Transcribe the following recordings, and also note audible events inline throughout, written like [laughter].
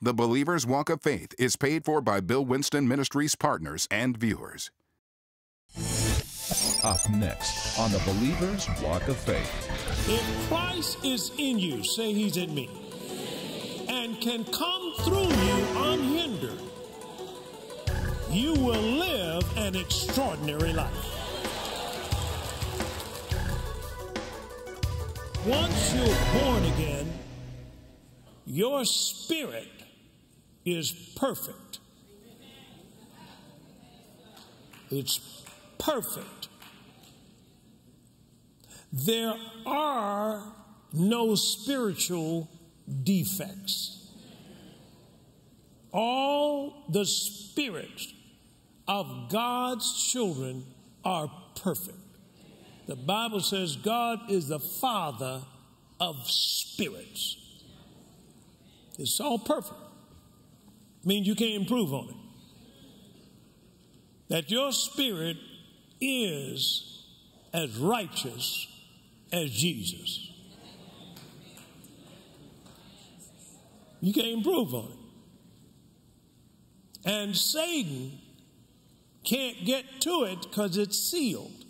The Believer's Walk of Faith is paid for by Bill Winston Ministries partners and viewers. Up next on the Believer's Walk of Faith. If Christ is in you, say he's in me, and can come through you unhindered, you will live an extraordinary life. Once you're born again, your spirit is perfect. It's perfect. There are no spiritual defects. All the spirits of God's children are perfect. The Bible says God is the Father of spirits. It's all perfect. Means you can't improve on it. That your spirit is as righteous as Jesus. You can't improve on it. And Satan can't get to it because it's sealed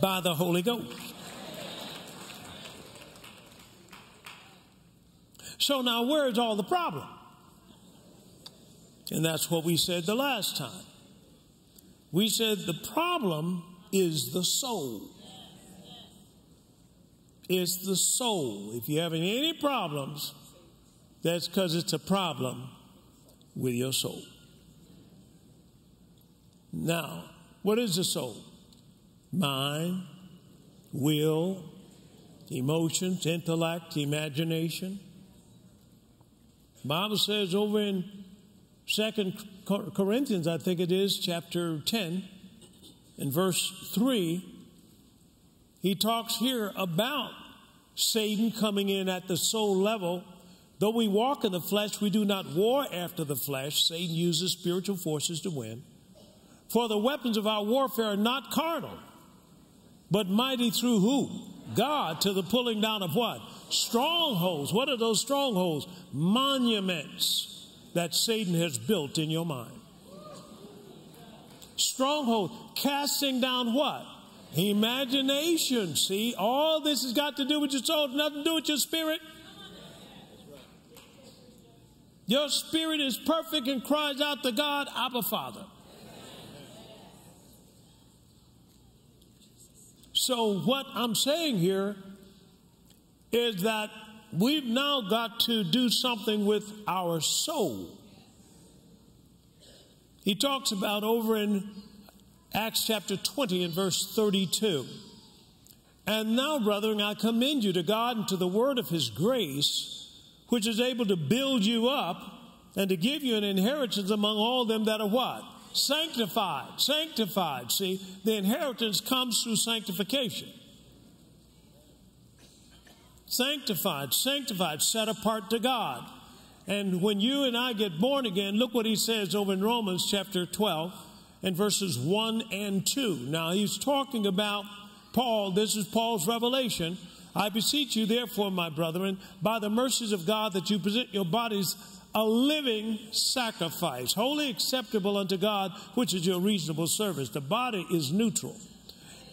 by the Holy Ghost. So now, where's all the problem? And that's what we said the last time. We said the problem is the soul. It's the soul. If you're having any problems, that's because it's a problem with your soul. Now, what is the soul? Mind, will, emotions, intellect, imagination. Bible says over in Second Corinthians, I think it is, chapter 10, in verse 3, he talks here about Satan coming in at the soul level. Though we walk in the flesh, we do not war after the flesh. Satan uses spiritual forces to win. For the weapons of our warfare are not carnal, but mighty through who? God to the pulling down of what? Strongholds. What are those strongholds? Monuments that Satan has built in your mind. Stronghold, casting down what? Imagination. See, all this has got to do with your soul, nothing to do with your spirit. Your spirit is perfect and cries out to God, Abba Father. So, what I'm saying here is that we've now got to do something with our soul. He talks about over in Acts chapter 20 and verse 32. And now, brethren, I commend you to God and to the word of his grace, which is able to build you up and to give you an inheritance among all them that are what? Sanctified. Sanctified. See, the inheritance comes through sanctification. Sanctified, sanctified, set apart to God. And when you and I get born again, look what he says over in Romans chapter 12 and verses 1 and 2. Now he's talking about Paul, this is Paul's revelation. I beseech you, therefore, my brethren, by the mercies of God, that you present your bodies a living sacrifice, wholly acceptable unto God, which is your reasonable service. The body is neutral.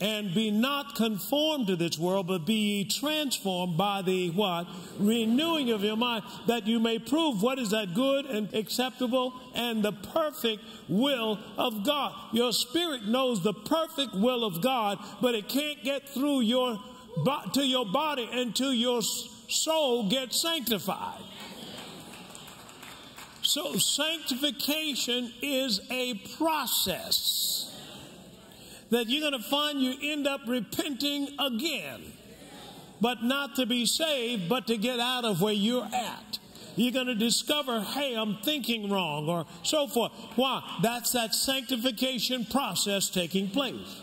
And be not conformed to this world, but be ye transformed by the what? Renewing of your mind, that you may prove what is that good and acceptable and the perfect will of God. Your spirit knows the perfect will of God, but it can't get through your to your body to your soul get sanctified. So, sanctification is a process that you're going to find you end up repenting again, but not to be saved, but to get out of where you're at. You're going to discover, hey, I'm thinking wrong, or so forth. Why? That's that sanctification process taking place.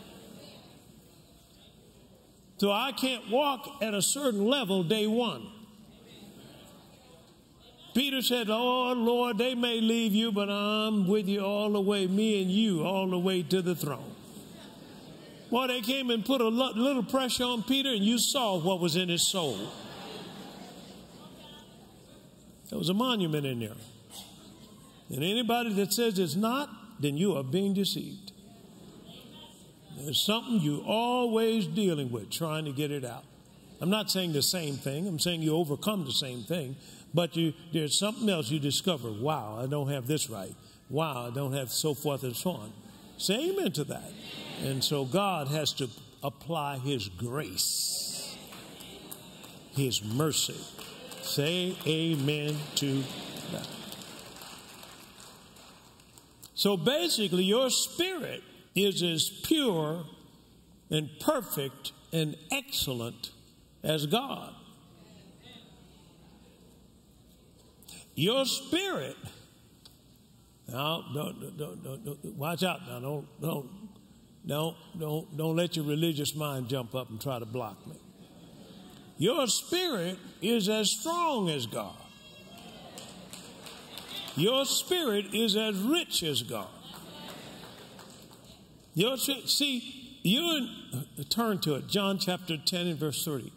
So I can't walk at a certain level day one. Peter said, Oh, Lord, they may leave you, but I'm with you all the way, me and you, all the way to the throne. Well, they came and put a little pressure on Peter, and you saw what was in his soul. There was a monument in there. And anybody that says it's not, then you are being deceived. There's something you always dealing with, trying to get it out. I'm not saying the same thing. I'm saying you overcome the same thing, but you, there's something else you discover. Wow, I don't have this right. Wow, I don't have so forth and so on. Say amen to that. And so God has to apply His grace, His mercy. Say amen to that. So basically, your spirit is as pure and perfect and excellent as God. Your spirit, now don't, don't, don't, don't, watch out now, don't, don't, don't, don't, don't let your religious mind jump up and try to block me. Your spirit is as strong as God. Your spirit is as rich as God. Your, see, you uh, turn to it, John chapter 10 and verse 30.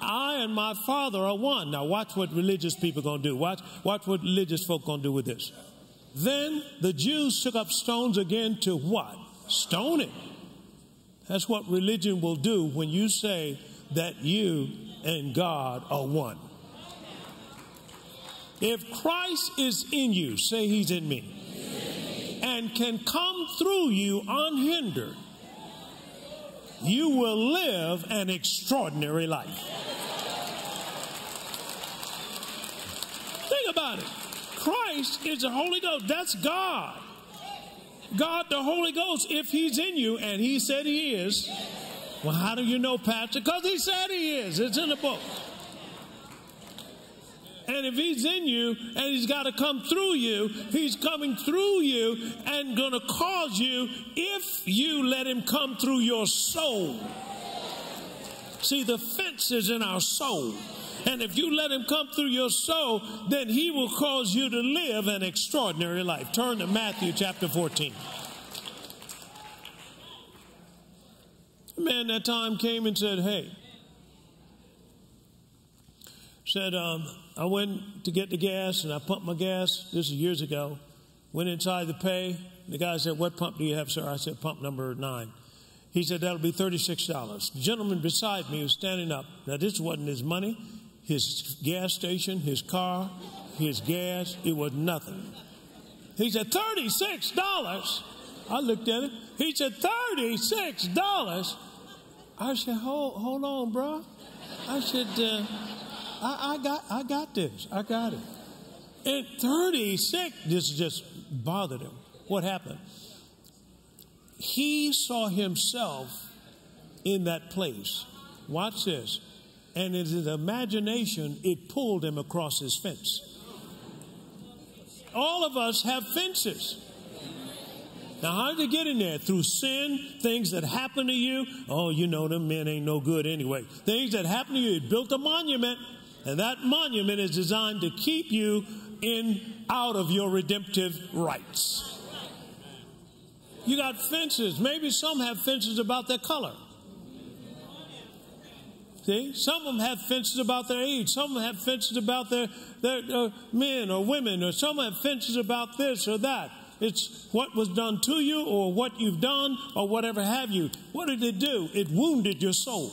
I and my Father are one. Now, watch what religious people are going to do. Watch, watch what religious folk going to do with this. Then the Jews took up stones again to what? Stone him. That's what religion will do when you say that you and God are one. If Christ is in you, say he's in me, and can come through you unhindered, you will live an extraordinary life. Think about it. Christ is the Holy Ghost. That's God. God, the Holy Ghost, if He's in you, and He said He is, well, how do you know, Pastor? Because He said He is. It's in the book. And if he's in you and he's got to come through you, he's coming through you and going to cause you if you let him come through your soul. See, the fence is in our soul. And if you let him come through your soul, then he will cause you to live an extraordinary life. Turn to Matthew chapter 14. Man, that time came and said, Hey, said, um, I went to get the gas and I pumped my gas. This is years ago. Went inside the pay. The guy said, What pump do you have, sir? I said, Pump number nine. He said, That'll be $36. The gentleman beside me was standing up. Now, this wasn't his money, his gas station, his car, his gas. It was nothing. He said, $36. I looked at it. He said, $36. I said, Hold, hold on, bro. I said, uh, I, I, got, I got this. I got it. At 36, this just bothered him. What happened? He saw himself in that place. Watch this. And in his imagination, it pulled him across his fence. All of us have fences. Now, how did you get in there? Through sin, things that happen to you. Oh, you know, them men ain't no good anyway. Things that happen to you. It built a monument and that monument is designed to keep you in out of your redemptive rights. You got fences. Maybe some have fences about their color. See, some of them have fences about their age. Some of them have fences about their, their uh, men or women, or some have fences about this or that. It's what was done to you, or what you've done, or whatever have you. What did it do? It wounded your soul.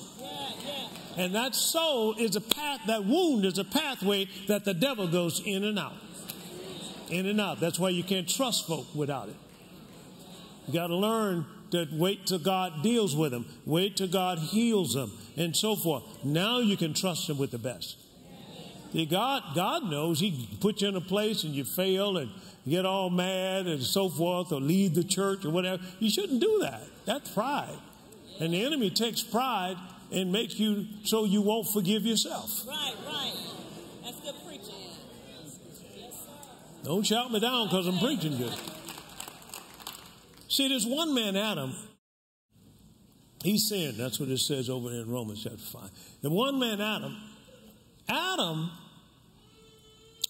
And that soul is a path, that wound is a pathway that the devil goes in and out. In and out. That's why you can't trust folk without it. You got to learn to wait till God deals with them, wait till God heals them, and so forth. Now you can trust Him with the best. See, God, God knows He put you in a place and you fail and get all mad and so forth, or leave the church or whatever. You shouldn't do that. That's pride. And the enemy takes pride and makes you so you won't forgive yourself. Right, right. That's good preaching. Don't shout me down because I'm preaching good. See, there's one man, Adam. He sinned. That's what it says over in Romans chapter 5. The one man, Adam, Adam,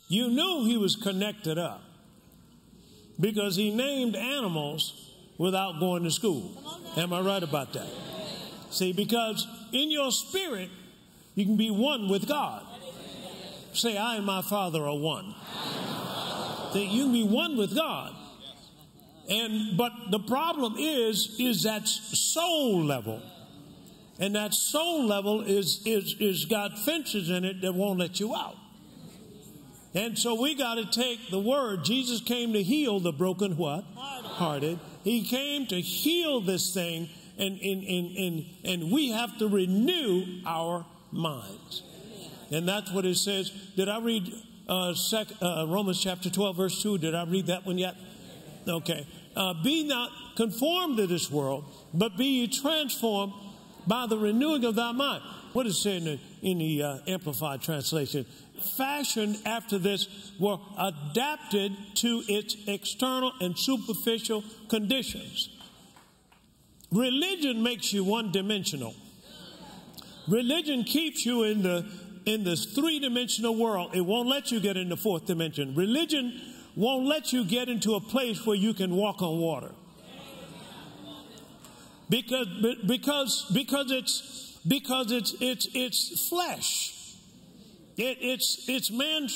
you knew he was connected up because he named animals without going to school. Am I right about that? See, because in your spirit, you can be one with God. Say, I and my Father are one. That you can be one with God. And but the problem is, is that soul level. And that soul level is is is got fences in it that won't let you out. And so we got to take the word. Jesus came to heal the broken what? Hearted. He came to heal this thing, and, and, and, and, and we have to renew our minds. And that's what it says. Did I read uh, sec, uh, Romans chapter 12, verse 2? Did I read that one yet? Okay. Uh, be not conformed to this world, but be ye transformed by the renewing of thy mind. What is it in the, in the uh, Amplified Translation? fashioned after this were adapted to its external and superficial conditions. Religion makes you one dimensional. Religion keeps you in the in this three-dimensional world. It won't let you get in the fourth dimension. Religion won't let you get into a place where you can walk on water. Because because because it's because it's it's it's flesh. It, it's, it's man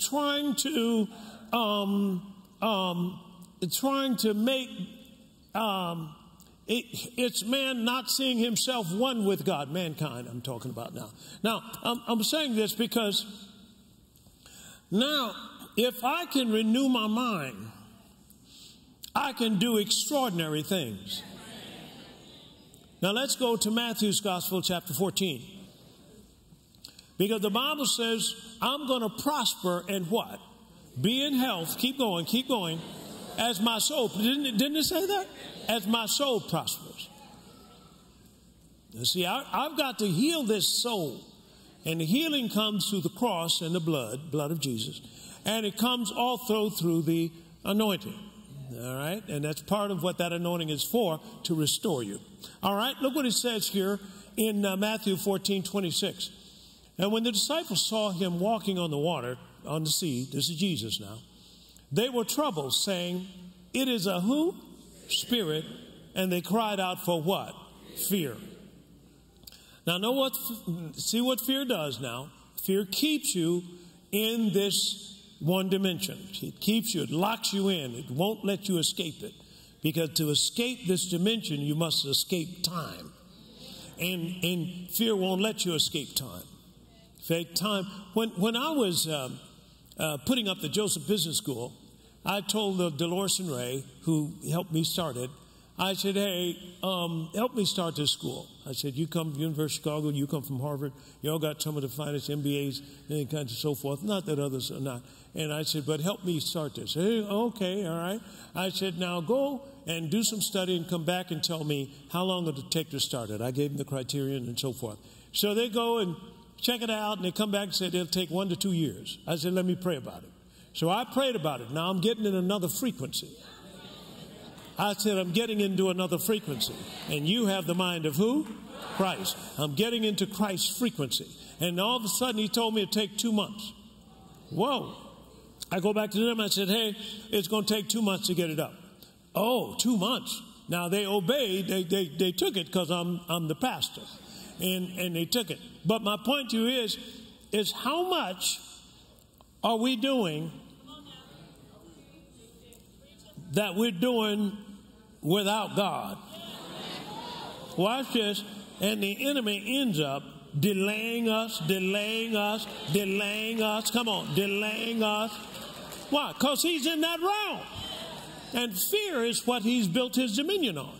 trying to, um, um, trying to make, um, it, it's man not seeing himself one with God, mankind, I'm talking about now. Now, I'm, I'm saying this because now, if I can renew my mind, I can do extraordinary things. Now, let's go to Matthew's Gospel, chapter 14. Because the Bible says, I'm going to prosper and what? Be in health. Keep going, keep going. As my soul. Didn't it, didn't it say that? As my soul prospers. See, I, I've got to heal this soul. And the healing comes through the cross and the blood, blood of Jesus. And it comes also through the anointing. All right? And that's part of what that anointing is for, to restore you. All right? Look what it says here in uh, Matthew 14 26. And when the disciples saw him walking on the water, on the sea, this is Jesus now, they were troubled, saying, It is a who? Spirit. And they cried out for what? Fear. Now, know what, see what fear does now. Fear keeps you in this one dimension. It keeps you, it locks you in, it won't let you escape it. Because to escape this dimension, you must escape time. And, and fear won't let you escape time fake time. When, when I was um, uh, putting up the Joseph Business School, I told uh, Dolores and Ray, who helped me start it, I said, hey, um, help me start this school. I said, you come from University of Chicago, you come from Harvard, you all got some of the finest MBAs and kinds of so forth. Not that others are not. And I said, but help me start this. Hey, okay, all right. I said, now go and do some study and come back and tell me how long it'll take to start it. I gave them the criterion and so forth. So they go and check it out, and they come back and say it'll take one to two years. I said, let me pray about it. So I prayed about it. Now I'm getting in another frequency. I said, I'm getting into another frequency. And you have the mind of who? Christ. I'm getting into Christ's frequency. And all of a sudden, he told me it'd take two months. Whoa. I go back to them. I said, hey, it's going to take two months to get it up. Oh, two months. Now they obeyed. They, they, they took it because I'm, I'm the pastor and, and they took it. But my point to you is, is how much are we doing that we're doing without God? Watch this. And the enemy ends up delaying us, delaying us, delaying us. Come on, delaying us. Why? Because he's in that realm. And fear is what he's built his dominion on,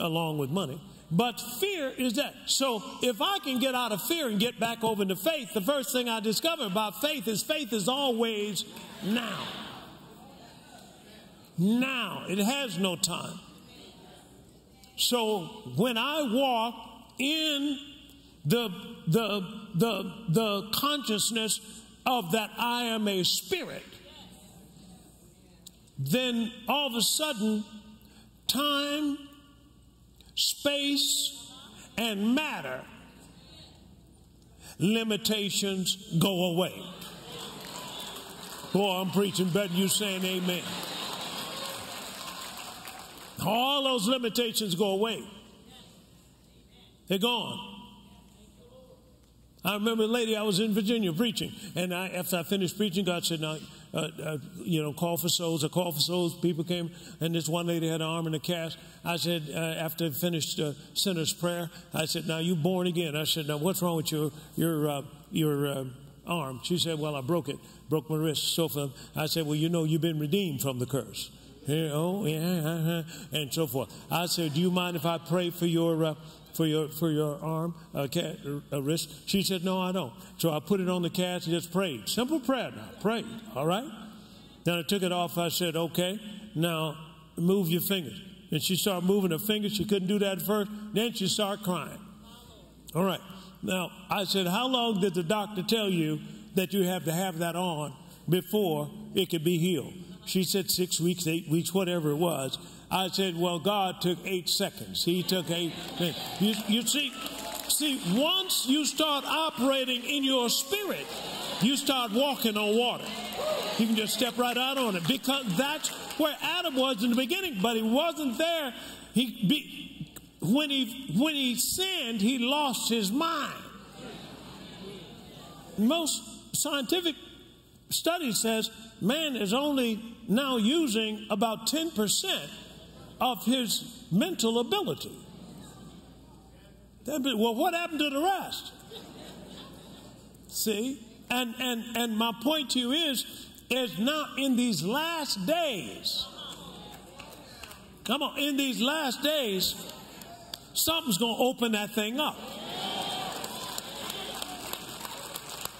along with money. But fear is that. So if I can get out of fear and get back over into faith, the first thing I discover about faith is faith is always now. Now. It has no time. So when I walk in the, the, the, the consciousness of that I am a spirit, then all of a sudden, time space, and matter, limitations go away. Boy, I'm preaching better you saying amen. All those limitations go away. They're gone. I remember a lady, I was in Virginia preaching, and I, after I finished preaching, God said, now, uh, uh, you know, call for souls. I called for souls. People came, and this one lady had an arm in a cast. I said, uh, after I finished uh, sinner's prayer, I said, now you born again. I said, now what's wrong with your, your, uh, your uh, arm? She said, well, I broke it, broke my wrist, so forth. I said, well, you know, you've been redeemed from the curse. Oh, yeah, and so forth. I said, do you mind if I pray for your, uh, for your for your arm, uh, uh, wrist? She said, No, I don't. So I put it on the cast and just prayed. Simple prayer now. Prayed. All right? Then I took it off. I said, Okay, now move your fingers. And she started moving her fingers. She couldn't do that first. Then she started crying. All right. Now, I said, How long did the doctor tell you that you have to have that on before it could be healed? She said six weeks, eight weeks, whatever it was. I said, well, God took eight seconds. He took eight. You, you see, see, once you start operating in your spirit, you start walking on water. You can just step right out on it because that's where Adam was in the beginning, but he wasn't there. He be, when he when he sinned, he lost his mind. Most scientific study says man is only now using about 10% of his mental ability. Well, what happened to the rest? See? And, and, and my point to you is, is now in these last days, come on, in these last days, something's going to open that thing up.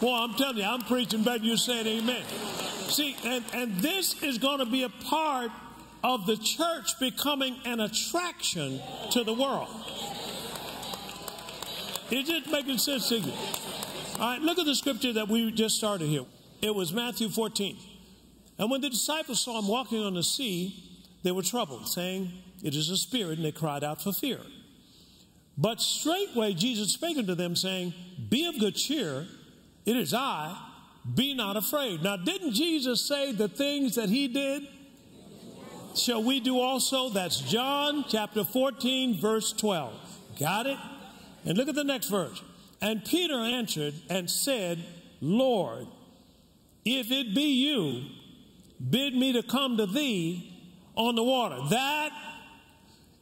Well, I'm telling you, I'm preaching better you saying amen. See, and, and this is going to be a part of the church becoming an attraction to the world. Is it making sense to you? All right, look at the scripture that we just started here. It was Matthew 14. And when the disciples saw him walking on the sea, they were troubled, saying, It is a spirit, and they cried out for fear. But straightway Jesus spake unto them, saying, Be of good cheer, it is I, be not afraid. Now, didn't Jesus say the things that he did shall we do also? That's John chapter 14, verse 12. Got it? And look at the next verse. And Peter answered and said, Lord, if it be you, bid me to come to thee on the water. That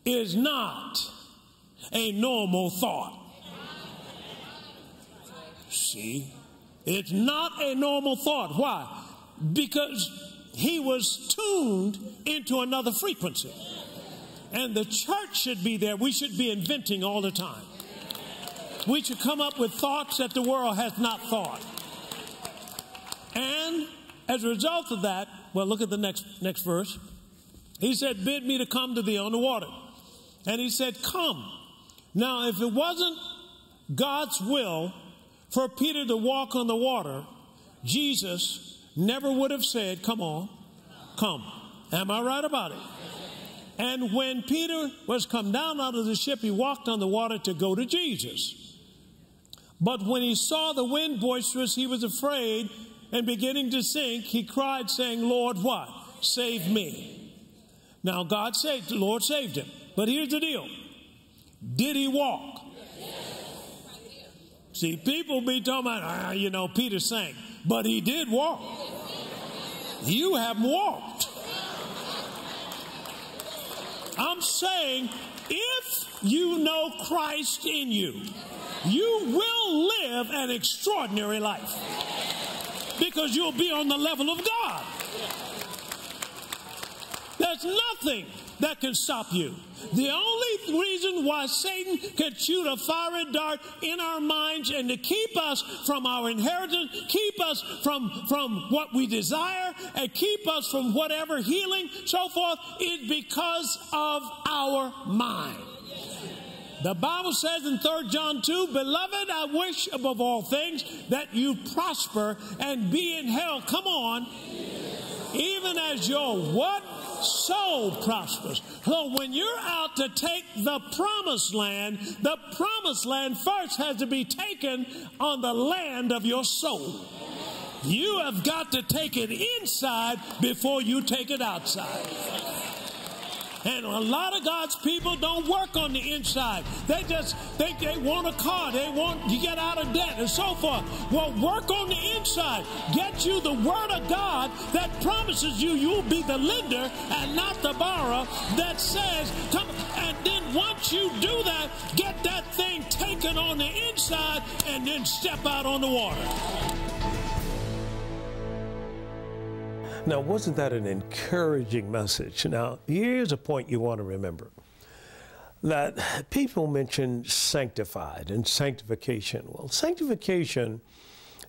is not a normal thought. See? It's not a normal thought. Why? Because he was tuned into another frequency. And the church should be there. We should be inventing all the time. We should come up with thoughts that the world has not thought. And as a result of that, well, look at the next, next verse. He said, Bid me to come to thee on the water. And he said, Come. Now, if it wasn't God's will for Peter to walk on the water, Jesus never would have said, Come on, come. Am I right about it? And when Peter was come down out of the ship, he walked on the water to go to Jesus. But when he saw the wind boisterous, he was afraid and beginning to sink, he cried, saying, Lord, what? Save me. Now God saved, the Lord saved him. But here's the deal. Did he walk? See, people be talking about, ah, you know, Peter sank but he did walk. You haven't walked. I'm saying if you know Christ in you, you will live an extraordinary life because you'll be on the level of God. There's nothing that can stop you. The only reason why Satan could shoot a fiery dart in our minds and to keep us from our inheritance, keep us from, from what we desire, and keep us from whatever healing, so forth, is because of our mind. The Bible says in 3 John 2, Beloved, I wish above all things that you prosper and be in health. Come on. Even as your what? Soul prospers. So when you're out to take the promised land, the promised land first has to be taken on the land of your soul. You have got to take it inside before you take it outside. And a lot of God's people don't work on the inside. They just think they want a car, they want to get out of debt and so forth. Well, work on the inside. Get you the word of God that promises you you'll be the lender and not the borrower that says, come and then once you do that, get that thing taken on the inside and then step out on the water. Now, wasn't that an encouraging message? Now, here's a point you want to remember that people mention sanctified and sanctification. Well, sanctification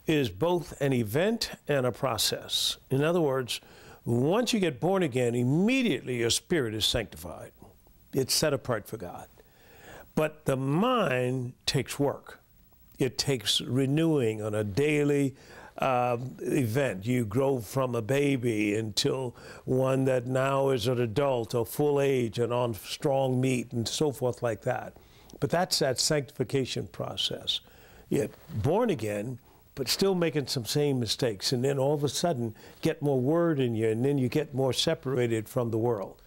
is both an event and a process. In other words, once you get born again, immediately your spirit is sanctified. It's set apart for God. But the mind takes work. It takes renewing on a daily uh, event. You grow from a baby until one that now is an adult or full age and on strong meat and so forth like that. But that's that sanctification process. Yet born again, but still making some same mistakes. And then all of a sudden, get more word in you, and then you get more separated from the world.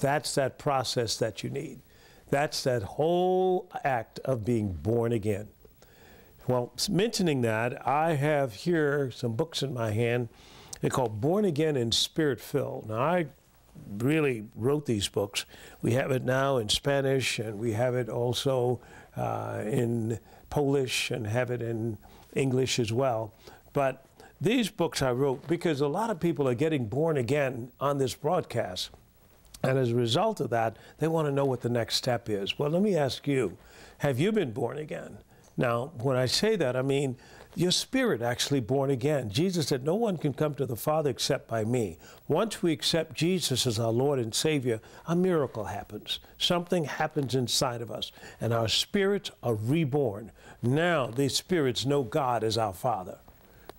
That's that process that you need. That's that whole act of being born again. Well, mentioning that, I have here some books in my hand. They're called Born Again and Spirit Filled. Now, I really wrote these books. We have it now in Spanish, and we have it also uh, in Polish, and have it in English as well. But these books I wrote because a lot of people are getting born again on this broadcast. And as a result of that, they want to know what the next step is. Well, let me ask you have you been born again? Now, when I say that, I mean your spirit actually born again. Jesus said, No one can come to the Father except by me. Once we accept Jesus as our Lord and Savior, a miracle happens. Something happens inside of us, and our spirits are reborn. Now, these spirits know God as our Father.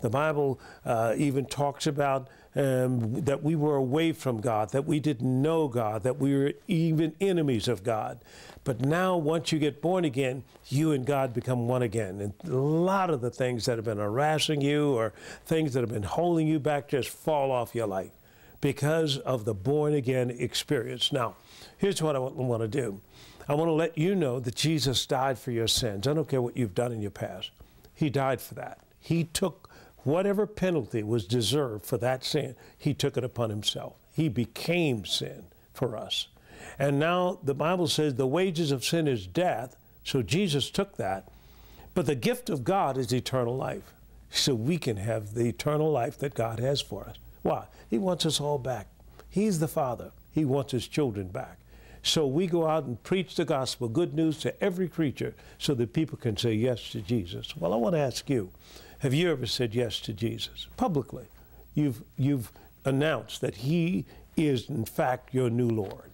The Bible uh, even talks about um, that we were away from God, that we didn't know God, that we were even enemies of God. But now, once you get born again, you and God become one again. And a lot of the things that have been harassing you or things that have been holding you back just fall off your life because of the born again experience. Now, here's what I want to do I want to let you know that Jesus died for your sins. I don't care what you've done in your past, He died for that. He took whatever penalty was deserved for that sin, He took it upon Himself. He became sin for us. And now the Bible says the wages of sin is death. So Jesus took that. But the gift of God is eternal life. So we can have the eternal life that God has for us. Why? He wants us all back. He's the Father. He wants his children back. So we go out and preach the gospel, good news to every creature, so that people can say yes to Jesus. Well, I want to ask you have you ever said yes to Jesus publicly? You've, you've announced that he is, in fact, your new Lord.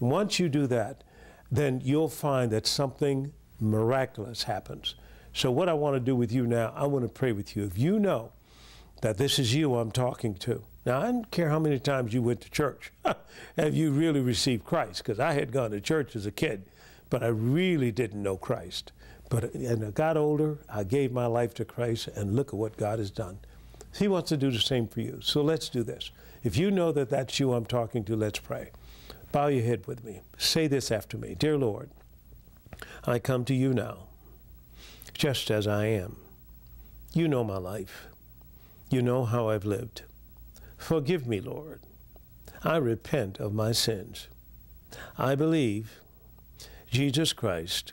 Once you do that, then you'll find that something miraculous happens. So, what I want to do with you now, I want to pray with you. If you know that this is you I'm talking to, now I don't care how many times you went to church, [laughs] have you really received Christ? Because I had gone to church as a kid, but I really didn't know Christ. But as I got older, I gave my life to Christ, and look at what God has done. He wants to do the same for you. So let's do this. If you know that that's you I'm talking to, let's pray. Bow your head with me. Say this after me Dear Lord, I come to you now, just as I am. You know my life. You know how I've lived. Forgive me, Lord. I repent of my sins. I believe Jesus Christ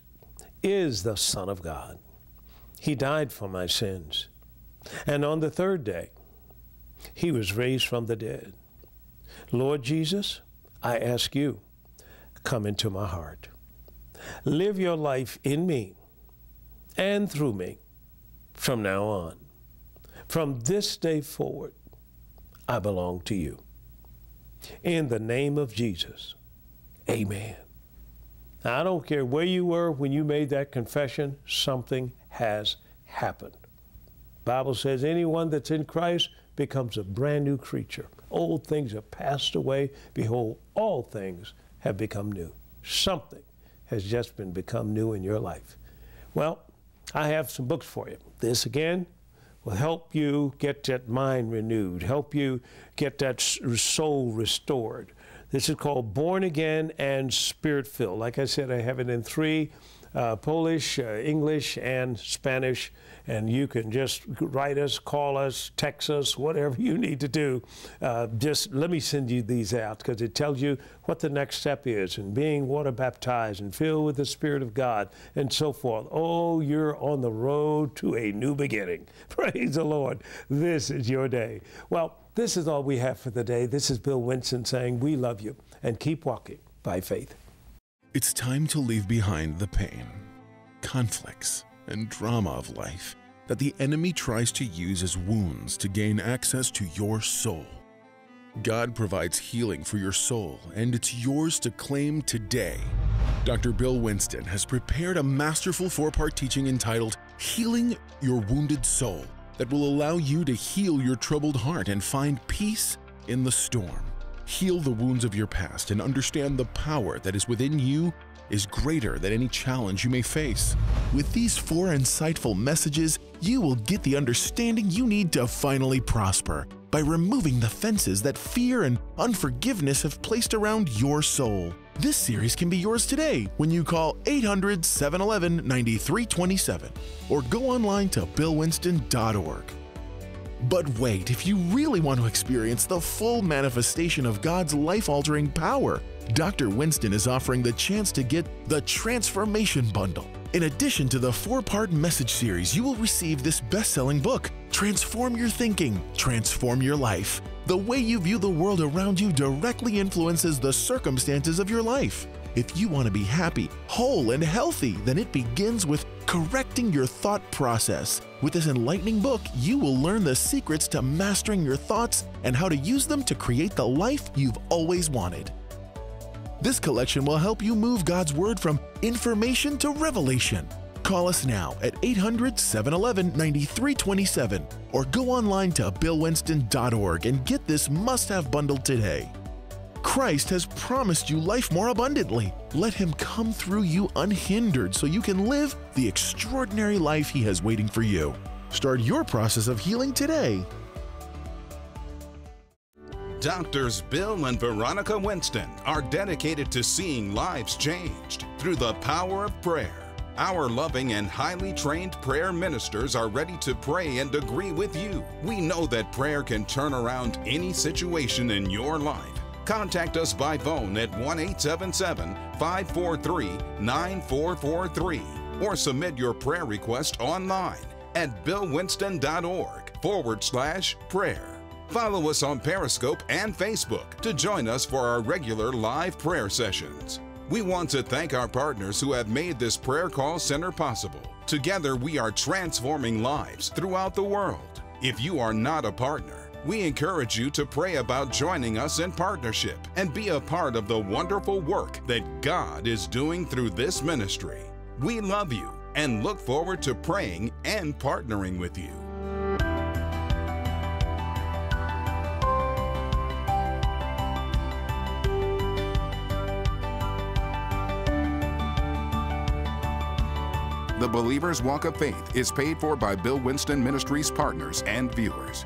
is the Son of God. He died for my sins. And on the third day, he was raised from the dead. Lord Jesus, I ask you, come into my heart. Live your life in me and through me from now on. From this day forward, I belong to you. In the name of Jesus, amen. Now, I don't care where you were when you made that confession, something has happened. Bible says anyone that's in Christ becomes a brand new creature. Old things have passed away. Behold, all things have become new. Something has just been become new in your life. Well, I have some books for you. This again will help you get that mind renewed, help you get that soul restored. This is called Born Again and Spirit Filled. Like I said, I have it in three uh, Polish, uh, English, and Spanish. And you can just write us, call us, text us, whatever [laughs] you need to do. Uh, just let me send you these out because it tells you what the next step is and being water baptized and filled with the Spirit of God and so forth. Oh, you're on the road to a new beginning. [laughs] Praise the Lord. This is your day. Well, this is all we have for the day. This is Bill Winston saying, We love you and keep walking by faith. It's time to leave behind the pain, conflicts, and drama of life that the enemy tries to use as wounds to gain access to your soul. God provides healing for your soul, and it's yours to claim today. Dr. Bill Winston has prepared a masterful four part teaching entitled Healing Your Wounded Soul that will allow you to heal your troubled heart and find peace in the storm. Heal the wounds of your past and understand the power that is within you is greater than any challenge you may face. With these four insightful messages, you will get the understanding you need to finally prosper by removing the fences that fear and unforgiveness have placed around your soul. This series can be yours today when you call 800 711 9327 or go online to billwinston.org. But wait, if you really want to experience the full manifestation of God's life altering power, Dr. Winston is offering the chance to get the Transformation Bundle. In addition to the four part message series, you will receive this best selling book, Transform Your Thinking, Transform Your Life. The way you view the world around you directly influences the circumstances of your life. If you want to be happy, whole, and healthy, then it begins with correcting your thought process. With this enlightening book, you will learn the secrets to mastering your thoughts and how to use them to create the life you've always wanted. This collection will help you move God's Word from information to revelation. Call us now at 800 711 9327 or go online to billwinston.org and get this must have bundle today. Christ has promised you life more abundantly. Let Him come through you unhindered so you can live the extraordinary life He has waiting for you. Start your process of healing today. Doctors Bill and Veronica Winston are dedicated to seeing lives changed through the power of prayer. Our loving and highly trained prayer ministers are ready to pray and agree with you. We know that prayer can turn around any situation in your life. Contact us by phone at 1 877 543 9443 or submit your prayer request online at billwinston.org forward slash prayer. Follow us on Periscope and Facebook to join us for our regular live prayer sessions. We want to thank our partners who have made this prayer call center possible. Together, we are transforming lives throughout the world. If you are not a partner, we encourage you to pray about joining us in partnership and be a part of the wonderful work that God is doing through this ministry. We love you and look forward to praying and partnering with you. The Believer's Walk of Faith is paid for by Bill Winston Ministries partners and viewers.